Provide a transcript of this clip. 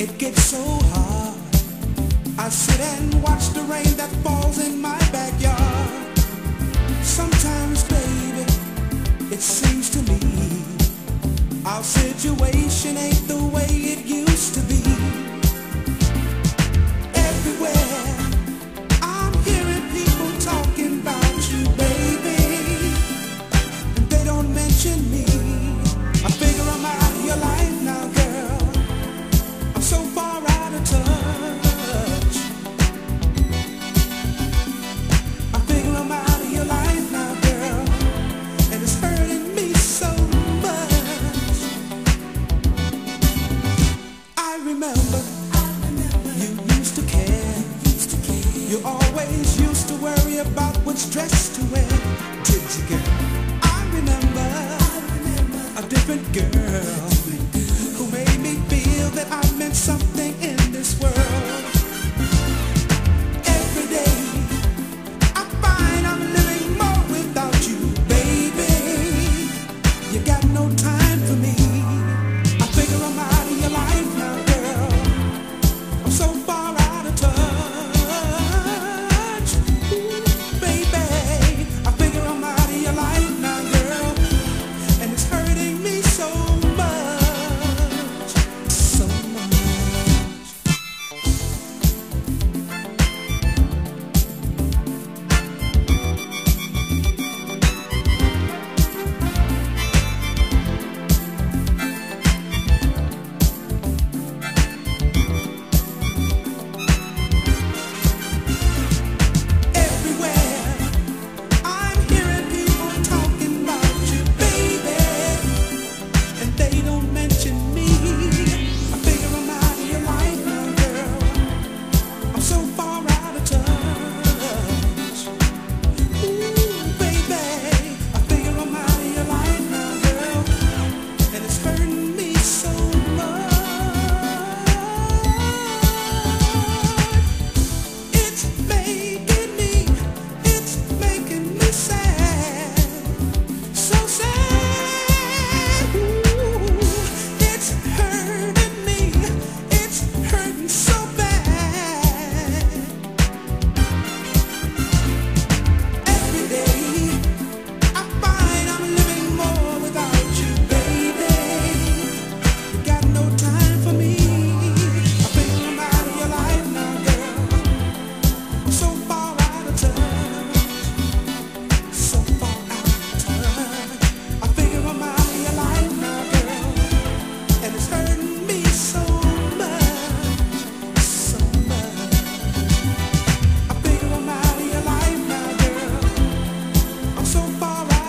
It gets so hot. I sit and watch the rain that falls in my backyard. Sometimes, baby, it seems to me our situation. much dress to wear did you get? I remember, I remember a different girl. São palavra.